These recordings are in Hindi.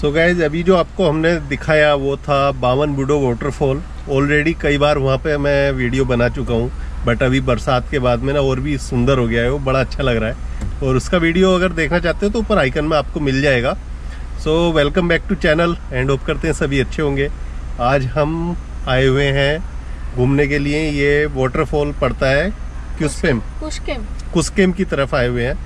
सो so गाइज़ अभी जो आपको हमने दिखाया वो था बावन बुडो वाटरफॉल ऑलरेडी कई बार वहाँ पे मैं वीडियो बना चुका हूँ बट अभी बरसात के बाद में ना और भी सुंदर हो गया है वो बड़ा अच्छा लग रहा है। और उसका वीडियो अगर देखना चाहते हो तो ऊपर आइकन में आपको मिल जाएगा। So welcome back to channel and hope करते हैं सभी अच्छे होंगे। आज हम आए हुए हैं घूमने के लिए ये वाटरफॉल पड़ता है क्यूस्पेम कुशकेम कुस्केम की तरफ़ आए हुए हैं।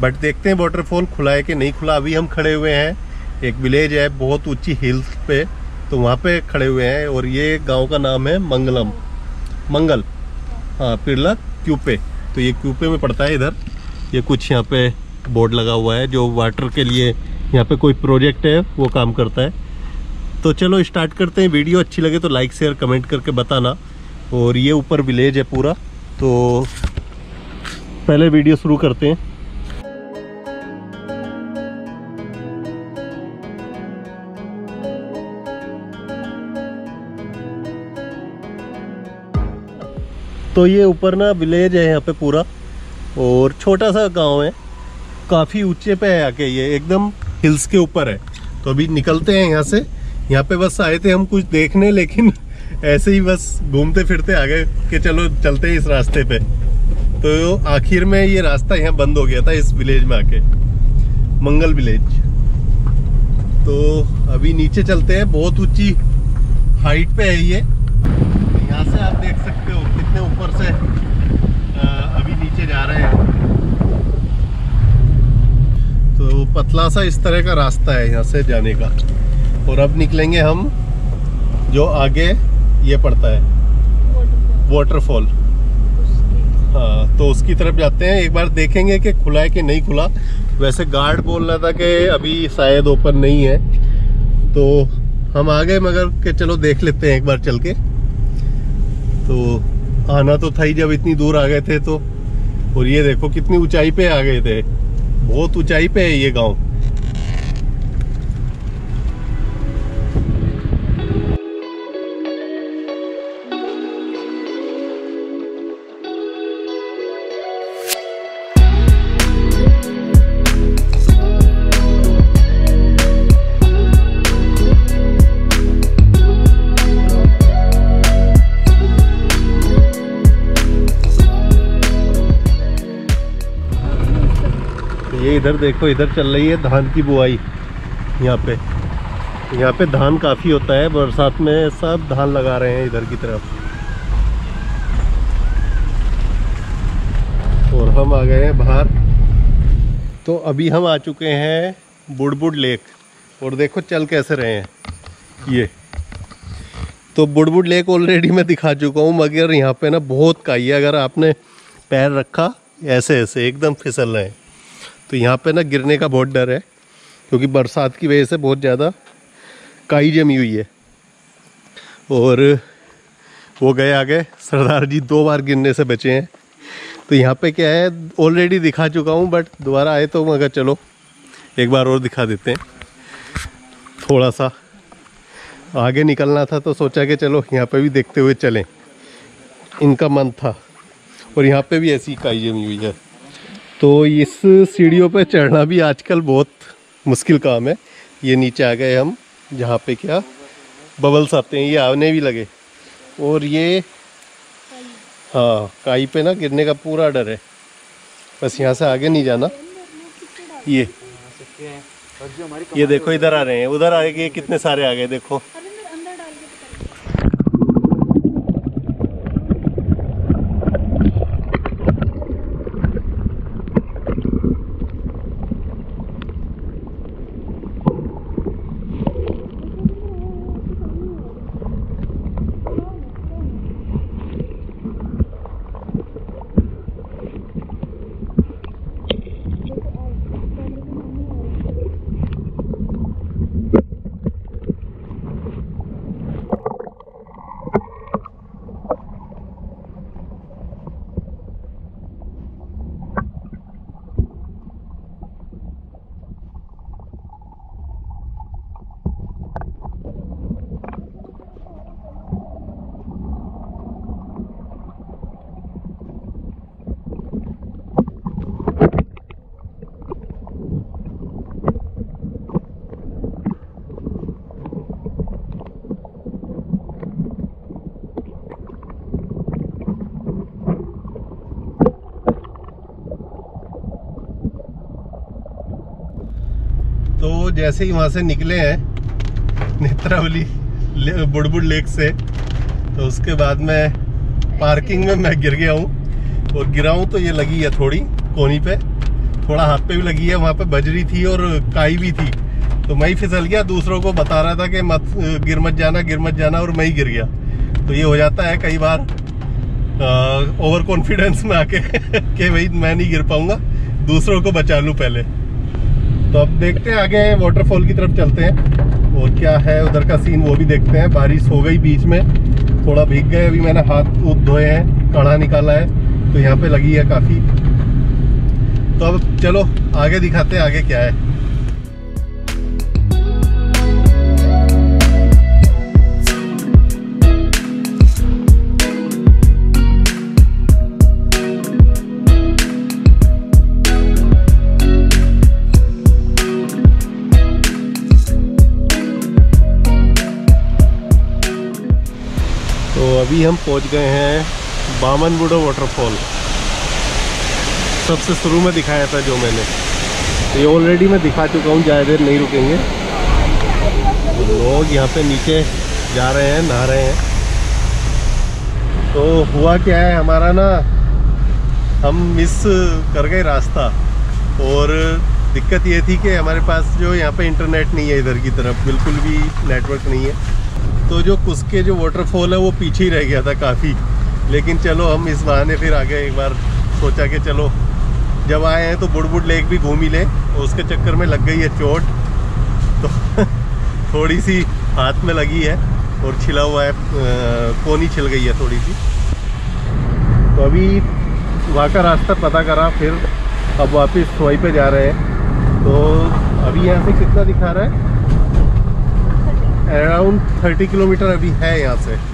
बट देखते हैं वाटरफॉल खुला है कि नहीं खुला अभी हम खड़े हुए हैं। एक विलेज है, बहुत ऊँची हिल्स पे तो वहाँ पे खड़े हुए हैं और ये गाँव का नाम है मंगलम। मंगल। हाँ पिरला क्यूपे। तो ये क्यूपे में पड़ता है इधर। ये कुछ यहाँ पे बोर्ड लगा हुआ है जो वाटर के लिए यहाँ पे कोई प्रोजेक्ट है, वो काम करता है। तो चलो स्टार्ट करते हैं। वीडियो अच्छी लगे तो लाइक शेयर कमेंट करके बताना। और ये ऊपर विलेज है पूरा। तो पहले वीडियो शुरू करते हैं। तो ये ऊपर ना विलेज है यहाँ पे पूरा, और छोटा सा गाँव है। काफ़ी ऊँचे पे है आके ये, एकदम हिल्स के ऊपर है। तो अभी निकलते हैं यहाँ से। यहाँ पे बस आए थे हम कुछ देखने, लेकिन ऐसे ही बस घूमते फिरते आ गए कि चलो चलते हैं इस रास्ते पे। तो आखिर में ये रास्ता यहाँ बंद हो गया था इस विलेज में आके। मंगल विलेज तो अभी नीचे चलते हैं, बहुत ऊँची हाइट पे है ये। यहाँ से आप देख सकते हो कितने ऊपर से अभी नीचे जा रहे हैं। तो पतला सा इस तरह का रास्ता है यहाँ से जाने का। और अब निकलेंगे हम, जो आगे ये पड़ता है। वाटरफॉल हाँ तो उसकी तरफ़ जाते हैं। एक बार देखेंगे कि खुला है कि नहीं खुला। वैसे गार्ड बोल रहा था कि अभी शायद ओपन नहीं है। तो हम आ गए, मगर के चलो देख लेते हैं एक बार चल के। तो आना तो था ही जब इतनी दूर आ गए थे तो। और ये देखो कितनी ऊंचाई पे आ गए थे। बहुत ऊंचाई पे है ये गाँव। इधर देखो, इधर चल रही है धान की बुआई। यहाँ पे यहाँ पे धान काफ़ी होता है, बरसात में सब धान लगा रहे हैं इधर की तरफ़। और हम आ गए हैं बाहर। तो अभी हम आ चुके हैं बुड़बुड़ लेक। और देखो चल कैसे रहे हैं। ये तो बुड़बुड़ लेक ऑलरेडी मैं दिखा चुका हूँ, मगर यहाँ पे ना बहुत काई है अगर आपने पैर रखा ऐसे ऐसे एकदम फिसल रहे हैं। तो यहाँ पे ना गिरने का बहुत डर है, क्योंकि बरसात की वजह से बहुत ज़्यादा काई जमी हुई है। और वो गए आगे, सरदार जी दो बार गिरने से बचे हैं। तो यहाँ पे क्या है ऑलरेडी दिखा चुका हूँ बट दोबारा आए तो मगर चलो, एक बार और दिखा देते हैं। थोड़ा सा आगे निकलना था तो सोचा कि चलो, यहाँ पे भी देखते हुए चलें। इनका मन था, और यहाँ पे भी ऐसी काई जमी हुई है। तो इस सीढ़ियों पे चढ़ना भी आजकल बहुत मुश्किल काम है। ये नीचे आ गए हम, जहाँ पे क्या बबल्स आते हैं, ये आने भी लगे। और ये हाँ काई पे ना गिरने का पूरा डर है। बस यहाँ से आगे नहीं जाना। ये ये देखो, इधर आ रहे हैं, उधर आगे कितने सारे आ गए, देखो। जैसे ही वहाँ से निकले हैं नेत्रावली ले, बुड़बुड़ लेक से तो उसके बाद में पार्किंग में मैं गिर गया हूँ और गिरा हूँ तो ये लगी है थोड़ी कोनी पे। थोड़ा हाथ पे भी लगी है वहाँ पे बजरी थी और काई भी थी। तो मैं ही फिसल गया दूसरों को बता रहा था कि मत गिर मत जाना गिर मत जाना और मैं ही गिर गया। तो ये हो जाता है कई बार ओवर कॉन्फिडेंस में आके कि भाई मैं नहीं गिर पाऊँगा दूसरों को बचा लूँ पहले। तो अब देखते हैं आगे वाटरफॉल की तरफ़ चलते हैं। और क्या है उधर का सीन वो भी देखते हैं। बारिश हो गई बीच में। थोड़ा भीग गए, अभी मैंने हाथ धोए हैं काढ़ा निकाला है तो यहाँ पे लगी है काफ़ी। तो अब चलो, आगे दिखाते हैं आगे क्या है। अभी हम पहुँच गए हैं बामन बुडो वाटरफॉल सबसे शुरू में दिखाया था जो मैंने। ये ऑलरेडी मैं दिखा चुका हूँ, ज़्यादा देर नहीं रुकेंगे। लोग यहाँ पे नीचे जा रहे हैं, नहा रहे हैं। तो हुआ क्या है, हमारा ना, हम मिस कर गए रास्ता। और दिक्कत ये थी कि हमारे पास जो यहाँ पे इंटरनेट नहीं है इधर की तरफ़, बिल्कुल भी नेटवर्क नहीं है। तो जो कुसके जो वाटरफॉल है, वो पीछे ही रह गया था काफ़ी। लेकिन चलो, हम इस बहाने फिर आगे एक बार सोचा कि चलो, जब आए हैं तो बुड़बुड़ लेक भी घूम ही ले। उसके चक्कर में लग गई है चोट। तो थोड़ी सी हाथ में लगी है और छिला हुआ है कोनी छिल गई है थोड़ी सी तो अभी वहाँ का रास्ता पता करा, फिर अब वापस सोई पे जा रहे हैं। तो अभी यहाँ से कितना दिखा रहा है? अराउंड थर्टी किलोमीटर अभी है यहाँ से।